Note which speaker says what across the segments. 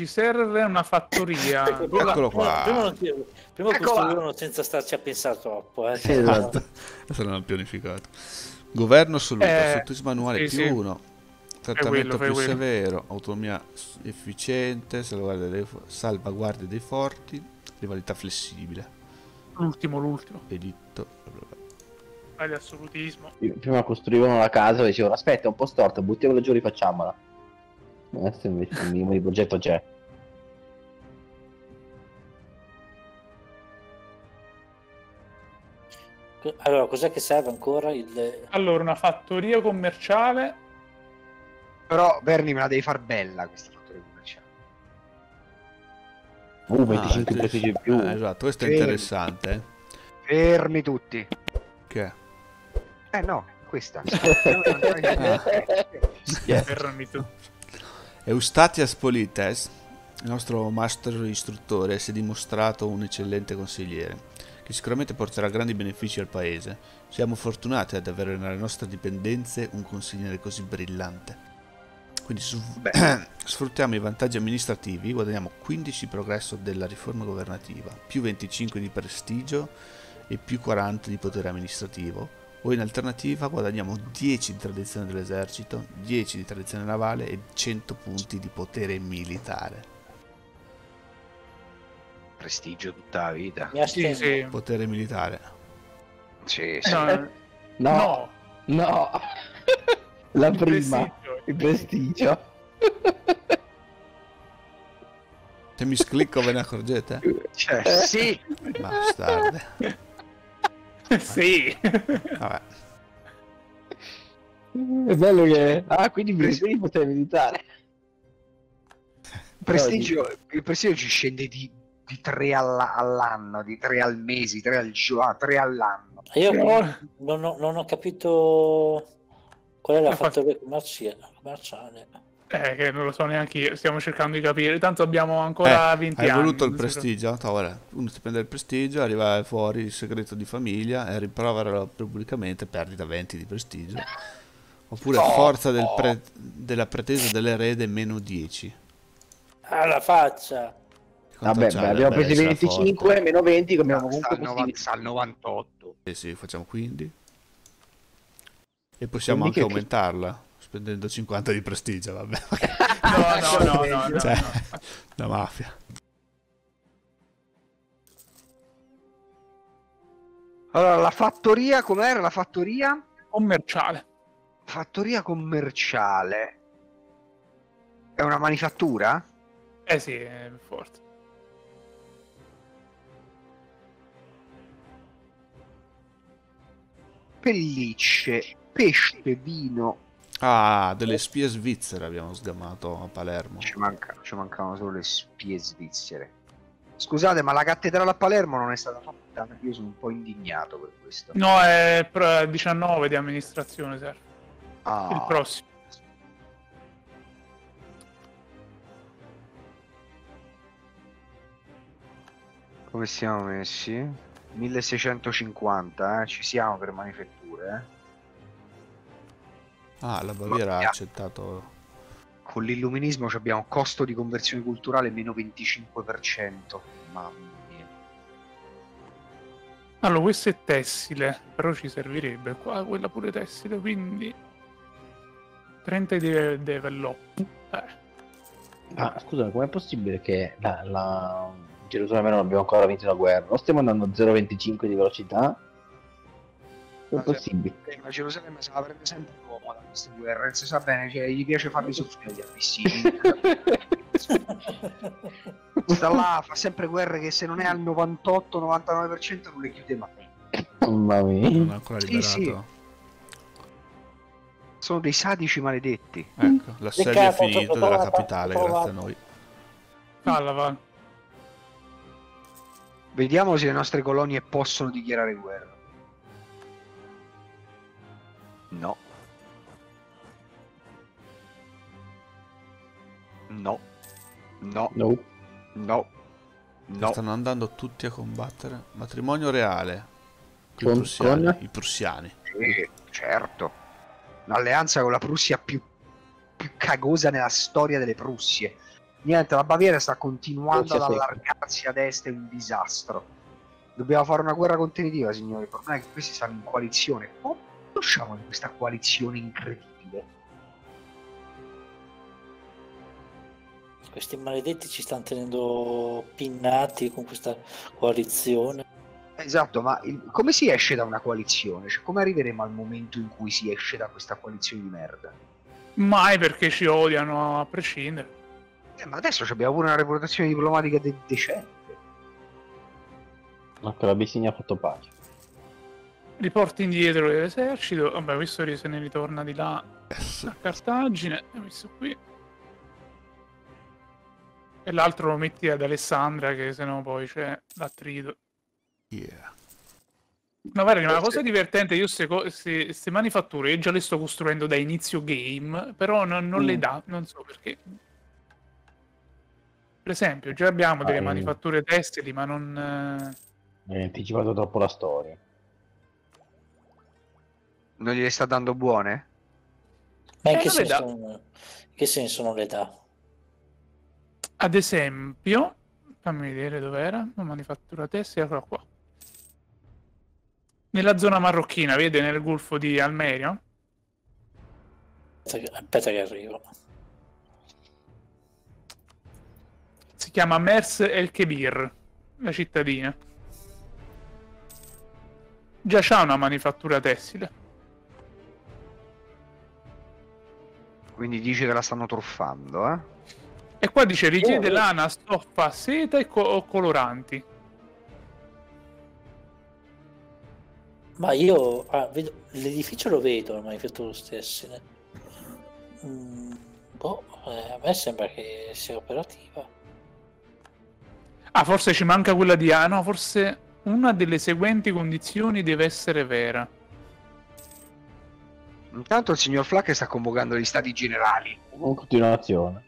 Speaker 1: Ci serve una fattoria.
Speaker 2: Prima,
Speaker 3: Eccolo qua.
Speaker 2: Prima,
Speaker 4: Eccola.
Speaker 2: costruivano senza starci a pensare troppo. Eh.
Speaker 4: Sì, esatto.
Speaker 3: Adesso non pianificato. Governo assoluto,
Speaker 1: Eh,
Speaker 3: sottotismo manuale
Speaker 1: sì,
Speaker 3: più
Speaker 1: sì.
Speaker 3: uno.
Speaker 1: quello,
Speaker 3: Trattamento
Speaker 1: fai
Speaker 3: più
Speaker 1: quello.
Speaker 3: severo, autonomia efficiente, salvaguardia dei, fo- salvaguardia dei forti, rivalità flessibile,
Speaker 1: L'ultimo, l'ultimo.
Speaker 3: editto.
Speaker 1: l'assolutismo.
Speaker 4: Prima costruivano la casa e dicevano aspetta è un po' storta, buttiamola giù, rifacciamola. Adesso invece il minimo di progetto c'è.
Speaker 2: Allora, cos'è che serve ancora? Il...
Speaker 1: Allora, una fattoria commerciale.
Speaker 5: Però Berni me la devi far bella questa fattoria commerciale.
Speaker 4: Uh, 25
Speaker 3: Ah,
Speaker 4: prestigio in più.
Speaker 3: ah, esatto, questo è
Speaker 5: Sì.
Speaker 3: interessante. eh.
Speaker 5: Fermi tutti.
Speaker 3: Che è?
Speaker 5: Eh no, questa.
Speaker 1: Fermi tu.
Speaker 3: Eustatias Polites, il nostro master istruttore, si è dimostrato un eccellente consigliere, che sicuramente porterà grandi benefici al paese. Siamo fortunati ad avere nelle nostre dipendenze un consigliere così brillante. Quindi sfruttiamo i vantaggi amministrativi, guadagniamo 15 di progresso della riforma governativa, più 25 di prestigio e più 40 di potere amministrativo, o in alternativa guadagniamo 10 di tradizione dell'esercito, 10 di tradizione navale e 100 punti di potere militare.
Speaker 5: Prestigio tutta la vita.
Speaker 2: Mi
Speaker 1: Sì, sì.
Speaker 3: Potere militare.
Speaker 5: Sì, sì.
Speaker 1: No,
Speaker 4: No,
Speaker 1: no.
Speaker 4: no. La
Speaker 1: il
Speaker 4: prima,
Speaker 1: prestigio.
Speaker 4: il prestigio.
Speaker 3: Se mi sclicco ve ne accorgete?
Speaker 5: Cioè,
Speaker 4: Eh.
Speaker 5: sì.
Speaker 3: Bastarde.
Speaker 1: sì.
Speaker 3: Vabbè.
Speaker 4: È bello che... Ah, quindi quindi potere militare.
Speaker 5: prestigio, il prestigio ci scende di, di 3 all'anno, di 3 al mese, 3 al giorno, 3 all'anno.
Speaker 2: Io
Speaker 1: Però-
Speaker 2: non ho, non ho capito qual è la
Speaker 1: La fa-
Speaker 2: fattoria commercia- commerciale.
Speaker 1: Eh, che non lo so neanche io. Stiamo cercando di capire. Tanto abbiamo ancora
Speaker 3: Eh,
Speaker 1: 20
Speaker 3: hai
Speaker 1: anni.
Speaker 3: voluto il prestigio? Ora, uno si prende il prestigio, arriva fuori il segreto di famiglia e rimproveralo pubblicamente, perdi da 20 di prestigio. Oppure
Speaker 5: No.
Speaker 3: forza del pre- della pretesa dell'erede meno 10.
Speaker 2: Alla faccia!
Speaker 3: Quanto
Speaker 4: Vabbè, beh, abbiamo preso i
Speaker 3: essere
Speaker 4: 25,
Speaker 3: forte?
Speaker 4: meno 20, che abbiamo
Speaker 5: Sta
Speaker 4: comunque
Speaker 5: al, nova-
Speaker 4: possibilità.
Speaker 5: sta al 98.
Speaker 3: Sì, sì, facciamo quindi. E possiamo
Speaker 4: Quindi
Speaker 3: anche
Speaker 4: che-
Speaker 3: aumentarla, spendendo 50 di prestigio, vabbè.
Speaker 1: No, no, no, no, no,
Speaker 3: Cioè,
Speaker 1: no.
Speaker 3: la mafia.
Speaker 5: Allora, la fattoria, com'era la fattoria?
Speaker 1: Commerciale.
Speaker 5: Fattoria commerciale. È una manifattura?
Speaker 1: Eh sì, è forte.
Speaker 5: Pellicce, pesce, vino.
Speaker 3: Ah, delle spie svizzere abbiamo sgamato a Palermo.
Speaker 5: Ci, manca- ci mancavano solo le spie svizzere. Scusate, ma la cattedrale a Palermo non è stata fatta. Io sono un po' indignato per questo.
Speaker 1: No, è pro- 19 di amministrazione, serve.
Speaker 5: Ah,
Speaker 1: Il prossimo.
Speaker 5: come siamo messi? 1650, eh? ci siamo per manifatture. Eh?
Speaker 3: Ah, la Baviera ha accettato.
Speaker 5: Con l'illuminismo ci abbiamo costo di conversione culturale meno 25%. Mamma mia.
Speaker 1: Allora, questo è tessile, però ci servirebbe. Qua quella pure tessile, quindi 30 di de- develop. Eh,
Speaker 4: Ah, scusa, com'è possibile che la, la... Gerusalemme non abbiamo ancora vinto la guerra? Non stiamo andando a 0,25 di velocità? Com'è
Speaker 5: Ma se-
Speaker 4: possibile?
Speaker 5: Eh, ma Gerusalemme se la prende sempre comoda queste guerre, non si sa bene, cioè, gli piace farli soffrire gli abissini. Sta là, fa sempre guerre che se non è al 98-99% non le chiude mai.
Speaker 4: Mamma mia.
Speaker 3: Non ha ancora
Speaker 5: Sì,
Speaker 3: liberato.
Speaker 5: sì. Sono dei sadici maledetti.
Speaker 3: Ecco, l'assedio è
Speaker 2: Peccato,
Speaker 3: finito
Speaker 2: troppo
Speaker 3: della capitale, grazie a noi.
Speaker 1: Falla, va.
Speaker 5: Vediamo se le nostre colonie possono dichiarare guerra. No. No. No.
Speaker 4: No.
Speaker 5: No. No.
Speaker 3: Stanno andando tutti a combattere. Matrimonio reale. I
Speaker 4: Con-
Speaker 3: prussiani.
Speaker 4: con?
Speaker 3: I prussiani.
Speaker 5: Sì, certo. Un'alleanza con la Prussia più, più cagosa nella storia delle Prussie. Niente, la Baviera sta continuando ad allargarsi a est, è un disastro. Dobbiamo fare una guerra contenitiva, signori. Il problema è che questi stanno in coalizione. Come usciamo di questa coalizione incredibile?
Speaker 2: Questi maledetti ci stanno tenendo pinnati con questa coalizione.
Speaker 5: Esatto, ma il- come si esce da una coalizione? Cioè, come arriveremo al momento in cui si esce da questa coalizione di merda?
Speaker 1: Mai perché ci odiano a prescindere.
Speaker 5: Eh, ma adesso abbiamo pure una reputazione diplomatica de- decente.
Speaker 4: Anche la Bissinia ha fatto pace.
Speaker 1: Riporti indietro l'esercito. Vabbè, questo se ne ritorna di là a Cartagine. È messo qui. E l'altro lo metti ad Alessandria, che sennò poi c'è l'attrito.
Speaker 3: Yeah.
Speaker 1: No, guarda, una cosa divertente, io queste manifatture io già le sto costruendo da inizio game, però non, non le
Speaker 4: Mm.
Speaker 1: dà, non so perché. Per esempio, già abbiamo delle
Speaker 4: Ah, mm.
Speaker 1: manifatture tessili, ma non... eh,
Speaker 4: Mi hai anticipato troppo la storia.
Speaker 5: Non gliele sta dando buone?
Speaker 2: Ma in
Speaker 1: Eh,
Speaker 2: che,
Speaker 1: non le dà.
Speaker 2: senso, in che senso non le dà?
Speaker 1: Ad esempio, fammi vedere dov'era, la manifattura tessile, eccola qua. Nella zona marocchina, vede nel golfo di Almeria?
Speaker 2: Aspetta che, aspetta che arrivo.
Speaker 1: Si chiama Mers El Kebir, la cittadina. Già c'ha una manifattura tessile.
Speaker 5: Quindi dice che la stanno truffando, eh?
Speaker 1: E qua dice richiede
Speaker 2: Oh,
Speaker 1: lana, stoffa, seta e co- o coloranti.
Speaker 2: Ma io ah, vedo- l'edificio lo vedo, il manifattura tessile. Mm, boh, eh, a me sembra che sia operativa.
Speaker 1: Ah, forse ci manca quella di A. No, forse una delle seguenti condizioni deve essere vera.
Speaker 5: Intanto il signor Flack sta convocando gli stati generali.
Speaker 4: In continuazione.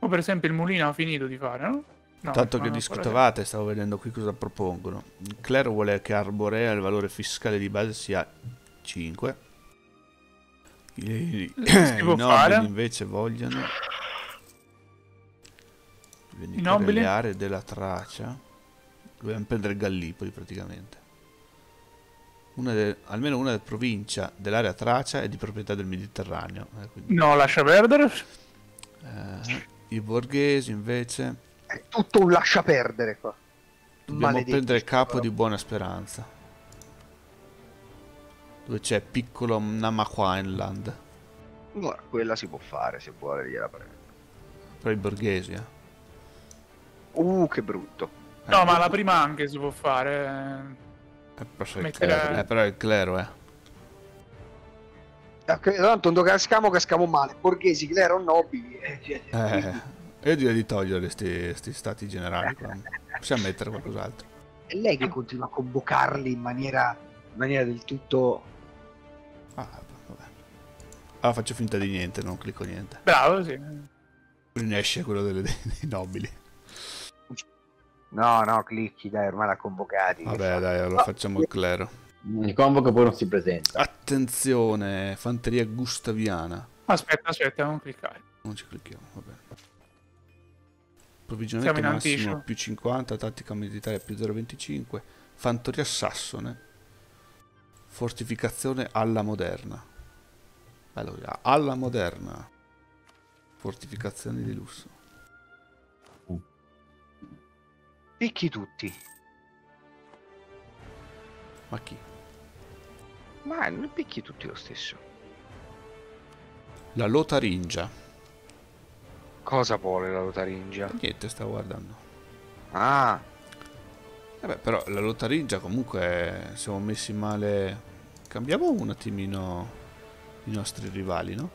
Speaker 1: O per esempio il mulino ha finito di fare, no? No,
Speaker 3: Tanto che discutevate, stavo vedendo qui cosa propongono. Il clero vuole che Arborea il valore fiscale di base sia 5. I, i-
Speaker 1: Si
Speaker 3: i nobili
Speaker 1: fare?
Speaker 3: invece vogliono vendicare
Speaker 1: nobili?
Speaker 3: le aree della Tracia. Dobbiamo prendere Gallipoli praticamente. Una de- almeno una provincia dell'area Tracia è di proprietà del Mediterraneo. eh, quindi,
Speaker 1: No, lascia perdere.
Speaker 3: eh, I borghesi invece
Speaker 5: È tutto un lascia perdere qua.
Speaker 3: Dobbiamo
Speaker 5: Maledetti,
Speaker 3: prendere il capo
Speaker 5: però.
Speaker 3: di Buona Speranza. Dove c'è piccolo Namaquainland.
Speaker 5: Guarda, quella si può fare se vuole, gliela prendo.
Speaker 3: Però i borghesi, eh.
Speaker 5: Uh, che brutto.
Speaker 1: No,
Speaker 3: Eh,
Speaker 1: ma la prima anche si può fare.
Speaker 3: Eh, però, c'è il clero, eh, però è il clero, eh.
Speaker 5: Eh, Tanto quando cascamo, cascamo male. Borghesi, clero, nobili. eh,
Speaker 3: Eh, io direi di togliere questi stati generali qua. Possiamo mettere qualcos'altro.
Speaker 5: È lei che continua a convocarli in maniera, in maniera del tutto...
Speaker 3: Ah, vabbè. Allora faccio finta di niente, non clicco niente.
Speaker 1: Bravo, sì.
Speaker 3: Ne esce quello delle- dei, dei nobili.
Speaker 5: No, no, clicchi, dai, ormai l'ha convocati.
Speaker 3: Vabbè, dai, allora facciamo il clero.
Speaker 4: Il convoca poi non si presenta.
Speaker 3: Attenzione, fanteria gustaviana.
Speaker 1: Aspetta, aspetta, non cliccare.
Speaker 3: Non ci clicchiamo, va bene. Approvvigionamento
Speaker 1: Siamo in
Speaker 3: massimo
Speaker 1: anticipo.
Speaker 3: più 50, tattica militare più 0,25, fantoria sassone, fortificazione alla moderna. Allora, alla moderna. Fortificazioni di lusso.
Speaker 5: Picchi tutti.
Speaker 3: Ma chi?
Speaker 5: Ma non picchi tutti lo stesso.
Speaker 3: La Lotaringia.
Speaker 5: Cosa vuole la Lotaringia?
Speaker 3: Niente, stavo guardando.
Speaker 5: Ah,
Speaker 3: Vabbè, però la Lotaringia comunque siamo messi male. Cambiamo un attimino i nostri rivali, no?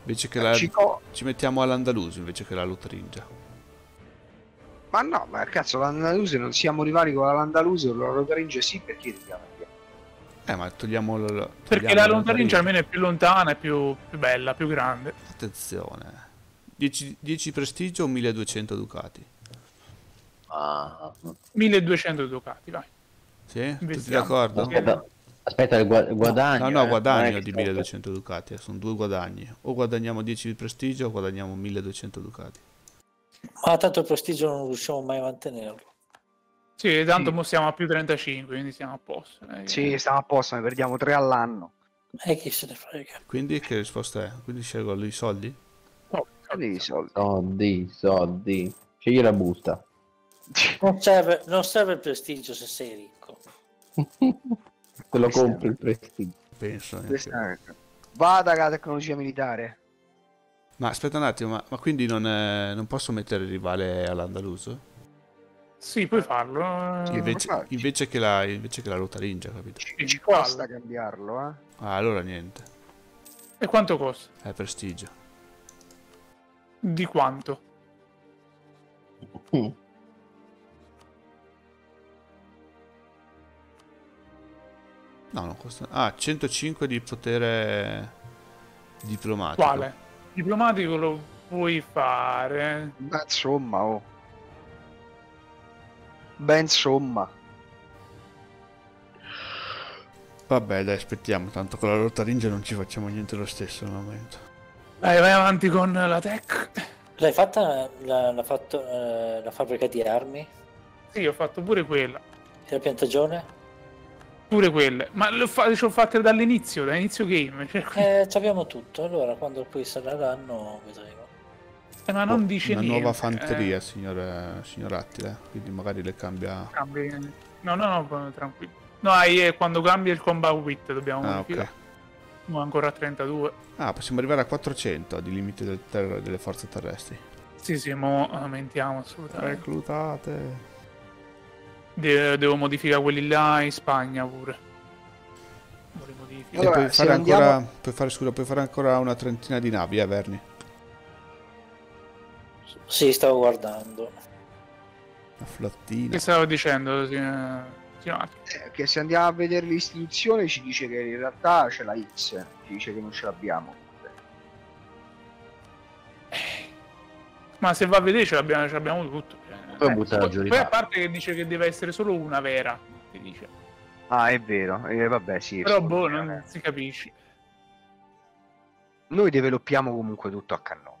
Speaker 3: Invece che la...
Speaker 5: ci co-
Speaker 3: Ci mettiamo all'Andalusi invece che la Lotaringia.
Speaker 5: Ma no, ma cazzo, l'Andalusia non siamo rivali con l'Andalusia, con la Lotaringia sì, perché dobbiamo?
Speaker 3: Eh, ma togliamo la...
Speaker 1: Perché la Lontaringia almeno è più lontana, è più, più bella, più grande.
Speaker 3: Attenzione. 10, 10 prestigio o 1200 ducati?
Speaker 4: Ah,
Speaker 1: 1200 ducati, vai.
Speaker 3: Sì? Tutti d'accordo?
Speaker 4: Aspetta, Aspetta, il gua- guadagno.
Speaker 3: No,
Speaker 4: eh,
Speaker 3: no,
Speaker 4: è
Speaker 3: guadagno
Speaker 4: che
Speaker 3: di
Speaker 4: sto-
Speaker 3: 1200 ducati, eh, sono due guadagni. O guadagniamo 10 di prestigio o guadagniamo 1200 ducati.
Speaker 2: Ma tanto il prestigio non riusciamo mai a mantenerlo.
Speaker 1: Sì, tanto
Speaker 5: Sì.
Speaker 1: mo siamo a più 35, quindi siamo a posto. eh.
Speaker 5: Sì, stiamo a posto, ne perdiamo tre all'anno.
Speaker 2: E chi se ne frega?
Speaker 3: Quindi che risposta è? Quindi scelgo i soldi?
Speaker 1: Oh,
Speaker 5: Prendi i soldi.
Speaker 4: Soldi, soldi. Scegli la busta.
Speaker 2: Non serve, non serve il prestigio se sei ricco.
Speaker 4: Te lo compri il prestigio.
Speaker 3: Penso.
Speaker 5: Vada con la tecnologia militare.
Speaker 3: Ma aspetta un attimo, ma, ma quindi non, è- non posso mettere il rivale all'Andaluso?
Speaker 1: Sì, puoi farlo. eh.
Speaker 3: Invece, invece che la, invece che la Rotaringia, capito?
Speaker 5: Ci, costa cambiarlo, eh?
Speaker 3: Ah, allora niente.
Speaker 1: E quanto costa?
Speaker 3: È prestigio.
Speaker 1: Di quanto?
Speaker 4: Mm.
Speaker 3: No, non costa. Ah, 105 di potere diplomatico.
Speaker 1: Quale? Diplomatico lo puoi fare.
Speaker 5: Ma insomma, oh. Beh, insomma.
Speaker 3: Vabbè, dai, aspettiamo. Tanto con la Rotaringia non ci facciamo niente lo stesso al momento.
Speaker 1: Dai, vai avanti con la tech.
Speaker 2: L'hai fatta la, l'ha fatto, eh, la fabbrica di armi?
Speaker 1: Sì, ho fatto pure quella.
Speaker 2: E la piantagione?
Speaker 1: Pure quelle. Ma le ho, fa- le ho fatte dall'inizio, dall'inizio game. Cioè,
Speaker 2: Eh, ci abbiamo tutto. Allora, quando poi sarà l'anno, vedremo.
Speaker 1: eh, ma non dice
Speaker 3: Una
Speaker 1: niente.
Speaker 3: nuova fanteria,
Speaker 1: eh.
Speaker 3: signor, signor Attila. Quindi magari le cambia.
Speaker 1: Cambi- No, no, no, tranquillo. No, è quando cambia il combat width dobbiamo
Speaker 3: Ah,
Speaker 1: modificare.
Speaker 3: ok.
Speaker 1: Ma ancora a 32.
Speaker 3: Ah, possiamo arrivare a 400 di limite del ter- delle forze terrestri.
Speaker 1: Sì, sì, mo aumentiamo assolutamente.
Speaker 3: Reclutate.
Speaker 1: De- devo modificare quelli là in Spagna pure.
Speaker 5: Allora,
Speaker 3: e puoi fare
Speaker 5: andiamo-
Speaker 3: ancora. Puoi fare, scusa, puoi fare ancora una trentina di navi, eh, Verni?
Speaker 2: Sì, stavo guardando.
Speaker 3: Una flottina.
Speaker 1: Che stavo dicendo? Sì, eh, sì, no,
Speaker 5: Eh, che se andiamo a vedere l'istituzione ci dice che in realtà c'è la X, ci dice che non ce l'abbiamo.
Speaker 1: Ma se va a vedere ce l'abbiamo, ce l'abbiamo tutto.
Speaker 4: Poi
Speaker 1: eh, poi-
Speaker 4: di
Speaker 1: poi a parte che dice che deve essere solo una vera. Ti dice.
Speaker 5: Ah, è vero, eh, vabbè, sì.
Speaker 1: Però boh,
Speaker 5: eh.
Speaker 1: non si capisce.
Speaker 5: Noi developpiamo comunque tutto a cannone.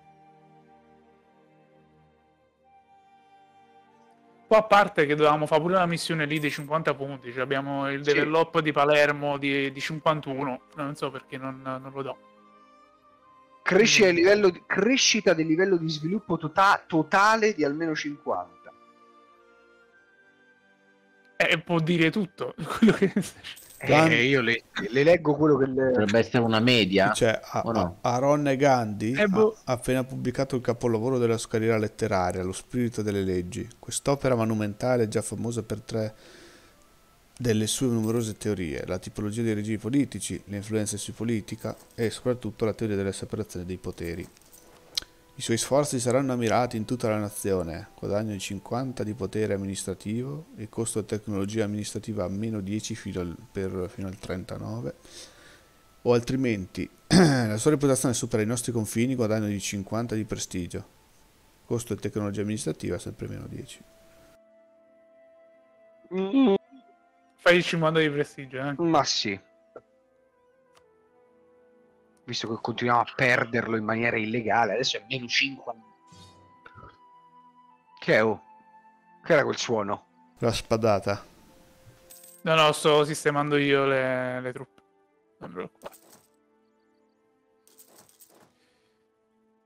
Speaker 1: Poi a parte che dovevamo fare pure la missione lì dei 50 punti, cioè abbiamo il
Speaker 5: Sì.
Speaker 1: develop di Palermo di, di 51, non so perché non, non lo do.
Speaker 5: Crescita, del livello di, crescita del livello di sviluppo tota- totale di almeno 50.
Speaker 1: Eh, può dire tutto. quello che-
Speaker 3: Gan-
Speaker 5: Eh, io le, le leggo quello che le...
Speaker 4: Dovrebbe essere una media.
Speaker 3: C'è a-
Speaker 4: O no?
Speaker 3: a- Aaron e Gandhi
Speaker 1: Eh, boh.
Speaker 3: ha appena pubblicato il capolavoro della sua carriera letteraria, Lo spirito delle leggi. Quest'opera monumentale è già famosa per tre delle sue numerose teorie, la tipologia dei regimi politici, le influenze sui politica e soprattutto la teoria della separazione dei poteri. I suoi sforzi saranno ammirati in tutta la nazione, guadagno di 50 di potere amministrativo, il costo di tecnologia amministrativa a meno 10 fino al, per- fino al 39, o altrimenti la sua reputazione supera i nostri confini, guadagno di 50 di prestigio, costo di tecnologia amministrativa sempre meno 10.
Speaker 5: Mm,
Speaker 1: Fai il 50 di prestigio, eh.
Speaker 5: ma sì. Visto che continuiamo a perderlo in maniera illegale, adesso è meno 50. Che è? Oh? Che era quel suono?
Speaker 3: La spadata.
Speaker 1: No, no, sto sistemando io le, le truppe. Non preoccupare.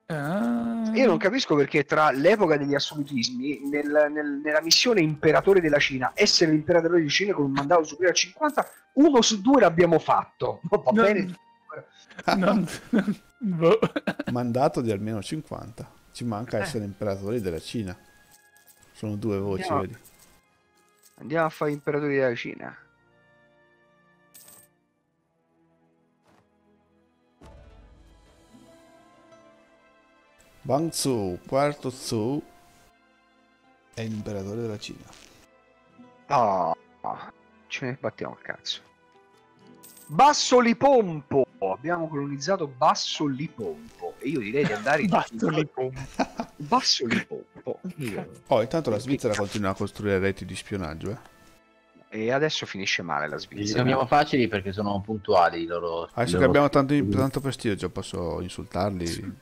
Speaker 1: Ah,
Speaker 5: Io non capisco perché tra l'epoca degli assolutismi, nel- nel- nella missione imperatore della Cina, essere l'imperatore di Cina con un mandato superiore a 50, uno su due l'abbiamo fatto. Va bene.
Speaker 1: Non- non- boh.
Speaker 3: Mandato di almeno 50. Ci manca
Speaker 5: Eh.
Speaker 3: essere imperatori della Cina. Sono due voci,
Speaker 5: Andiamo.
Speaker 3: vedi.
Speaker 5: Andiamo a fare imperatori della Cina.
Speaker 3: Bang Tzu, quarto Tzu, è l'imperatore della Cina.
Speaker 5: Ah, ce ne battiamo il cazzo. Basso Lipompo. Abbiamo colonizzato Basso Lipompo. E io direi di andare in
Speaker 1: Batto lì, pum.
Speaker 5: Basso Lipompo.
Speaker 3: Oh, intanto la Svizzera continua a costruire reti di spionaggio, eh.
Speaker 5: E adesso finisce male la
Speaker 4: Li
Speaker 5: Svizzera.
Speaker 4: chiamiamo facili perché sono puntuali i loro.
Speaker 3: Adesso
Speaker 4: loro-
Speaker 3: che abbiamo tanto, tanto prestigio, posso insultarli.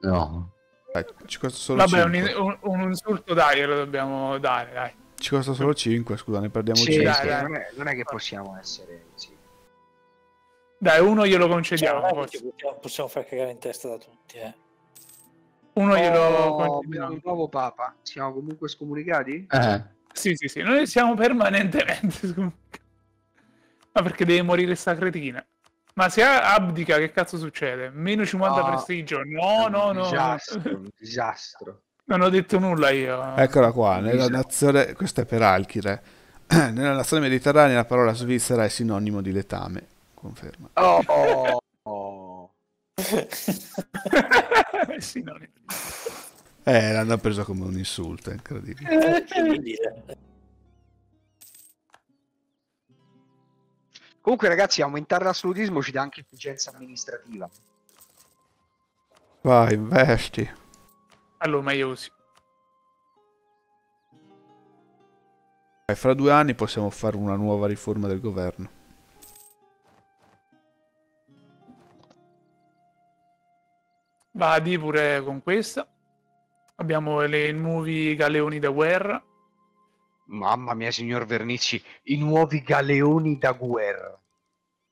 Speaker 4: No.
Speaker 3: Dai, ci costa solo
Speaker 1: Vabbè, un,
Speaker 3: 5.
Speaker 1: un- un insulto dai, glielo dobbiamo dare, dai.
Speaker 3: Ci costa solo 5, scusa, ne perdiamo
Speaker 5: Sì,
Speaker 3: 5.
Speaker 1: dai, dai.
Speaker 5: Non, è, non è che possiamo essere sì.
Speaker 1: Dai, uno glielo
Speaker 2: Cioè,
Speaker 1: concediamo.
Speaker 2: non è che
Speaker 1: forse.
Speaker 2: ci possiamo, possiamo far cagare in testa da tutti, eh.
Speaker 1: Uno glielo
Speaker 5: Oh, abbiamo
Speaker 1: concediamo.
Speaker 5: un nuovo papa. Siamo comunque scomunicati?
Speaker 4: Eh.
Speaker 1: Sì, sì, sì, noi siamo permanentemente scomunicati. Ma perché deve morire sta cretina? Ma se abdica, che cazzo succede? Meno 50
Speaker 5: No.
Speaker 1: prestigio? No, no,
Speaker 5: Un
Speaker 1: no.
Speaker 5: Disastro, un disastro.
Speaker 1: Non ho detto nulla io.
Speaker 3: Eccola qua, nella nazione, questo è per Alchire. Nella nazione mediterranea la parola svizzera è sinonimo di letame, conferma.
Speaker 5: Oh, oh,
Speaker 1: ne-
Speaker 3: Eh, l'hanno preso come un insulto, è incredibile.
Speaker 2: Incredibile.
Speaker 5: Comunque, ragazzi, aumentare l'assolutismo ci dà anche efficienza amministrativa.
Speaker 3: Vai, investi.
Speaker 1: Allora, così.
Speaker 3: E fra due anni possiamo fare una nuova riforma del governo.
Speaker 1: Vadi pure con questa. Abbiamo le nuovi galeoni da guerra.
Speaker 5: Mamma mia, signor Vernizzi, i nuovi galeoni da guerra.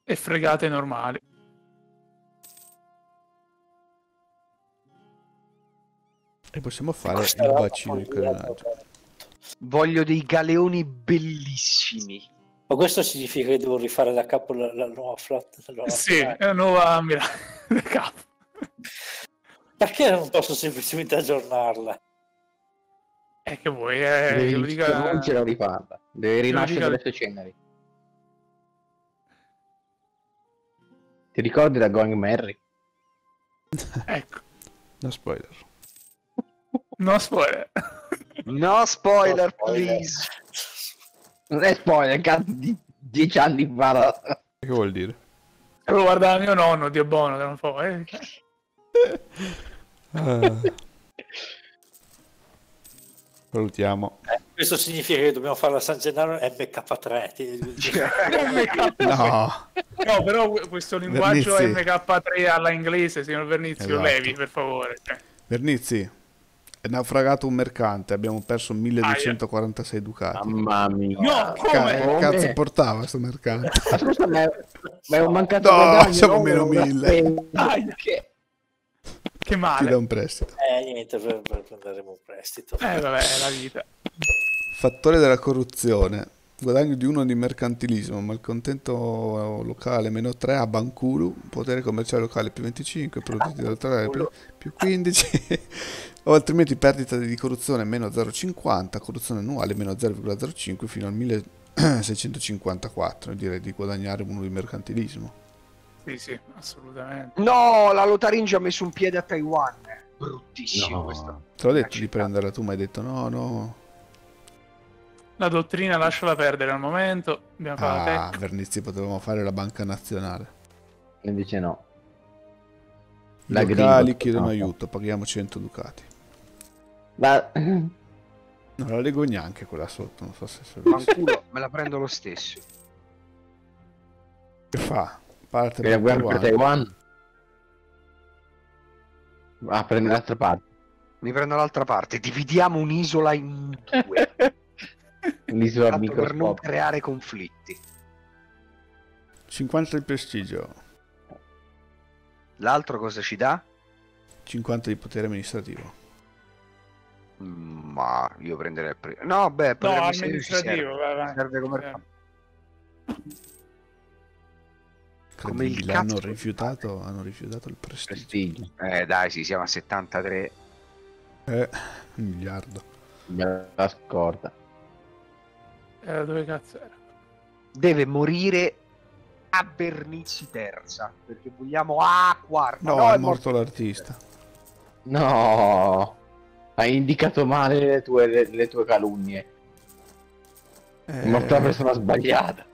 Speaker 1: e fregate normali.
Speaker 3: E possiamo fare il bacino di inquadraggio.
Speaker 5: Voglio dei galeoni bellissimi.
Speaker 2: Ma questo significa che devo rifare da capo la, la nuova flotta? la nuova
Speaker 1: Sì,
Speaker 2: flotta?
Speaker 1: è una nuova Milano. Capo.
Speaker 2: Perché non posso semplicemente aggiornarla?
Speaker 1: E che vuoi, eh,
Speaker 4: Devi
Speaker 1: che lo dica...
Speaker 4: non ce la rifarla. Deve rinascere
Speaker 1: dica-
Speaker 4: dalle sue ceneri. Ti ricordi da Going Merry?
Speaker 1: Ecco,
Speaker 3: No spoiler.
Speaker 1: no spoiler.
Speaker 5: No spoiler,
Speaker 2: No spoiler.
Speaker 5: please.
Speaker 4: Non è spoiler, cazzo di dieci anni fa.
Speaker 3: Che vuol dire?
Speaker 1: Lo guardava mio nonno, Dio buono, tra un po'. Eh.
Speaker 3: Ah. Salutiamo.
Speaker 2: Questo significa che dobbiamo fare la San Gennaro MK3. ti-
Speaker 3: No,
Speaker 1: No, però questo linguaggio
Speaker 3: Vernizzi.
Speaker 1: MK3 alla inglese, signor Vernizzi, lo
Speaker 3: Esatto.
Speaker 1: levi, per favore. Cioè,
Speaker 3: Vernizzi, è naufragato un mercante, abbiamo perso 1246 ducati.
Speaker 4: Mamma mia.
Speaker 1: No,
Speaker 3: Che
Speaker 1: come?
Speaker 4: Come?
Speaker 3: cazzo portava sto mercante?
Speaker 4: Ma scusa, ma ma è un mancato
Speaker 3: No,
Speaker 4: guadagno,
Speaker 3: siamo
Speaker 4: no?
Speaker 3: meno
Speaker 4: Una
Speaker 3: mille.
Speaker 4: Che-
Speaker 1: Che
Speaker 3: Ti
Speaker 1: male.
Speaker 3: dà un prestito.
Speaker 2: Eh, niente, per, per prenderemo un prestito.
Speaker 1: Eh, vabbè, è la vita.
Speaker 3: Fattore della corruzione. Guadagno di uno di mercantilismo, malcontento locale meno 3 a Bancuru, potere commerciale locale più 25, prodotti elettorali più, più 15, o altrimenti perdita di corruzione meno 0,50, corruzione annuale meno 0,05 fino al 1654. Direi di guadagnare uno di mercantilismo.
Speaker 1: Sì, sì, assolutamente.
Speaker 5: No, la Lotaringia ha messo un piede a Taiwan. Bruttissimo
Speaker 4: No.
Speaker 5: questo.
Speaker 3: Te l'ho detto di prenderla tu, ma hai detto no, no.
Speaker 1: La dottrina lasciala perdere al momento. Dobbiamo fare la
Speaker 3: Ah. Vernizi, potevamo fare la banca nazionale.
Speaker 4: Invece no.
Speaker 3: I
Speaker 4: La
Speaker 3: locali
Speaker 4: gringo,
Speaker 3: chiedono
Speaker 4: no.
Speaker 3: aiuto, paghiamo 100 ducati.
Speaker 4: Ma...
Speaker 3: Non la leggo neanche quella sotto, non so se.
Speaker 5: Fanculo, me la prendo lo stesso.
Speaker 3: Che fa? Parte
Speaker 4: Per la guerra per
Speaker 3: Taiwan.
Speaker 4: Taiwan. Ah, prendi l'altra parte.
Speaker 5: Mi prendo l'altra parte. Dividiamo un'isola in due. Tanto per non creare conflitti.
Speaker 3: 50 di prestigio,
Speaker 5: L'altro cosa ci dà?
Speaker 3: 50 di potere amministrativo.
Speaker 5: Mm, Ma io prenderei il primo. No, beh,
Speaker 1: No,
Speaker 5: amministrativo, serve.
Speaker 1: vai, vai.
Speaker 5: Serve come
Speaker 1: Eh.
Speaker 5: Come il
Speaker 3: Incredibile, hanno rifiutato, hanno rifiutato il prestigio.
Speaker 4: Prestigio.
Speaker 5: Eh dai, sì, siamo a 73.
Speaker 3: Eh, un miliardo.
Speaker 4: Bella scorta.
Speaker 1: Eh, dove cazzo era?
Speaker 5: Deve morire a Bernizzi terza. Perché vogliamo a quarta.
Speaker 3: No, è morto l'artista.
Speaker 4: No. Hai indicato male le tue, le, le tue calunnie. È
Speaker 3: Eh,
Speaker 4: morta la persona sbagliata.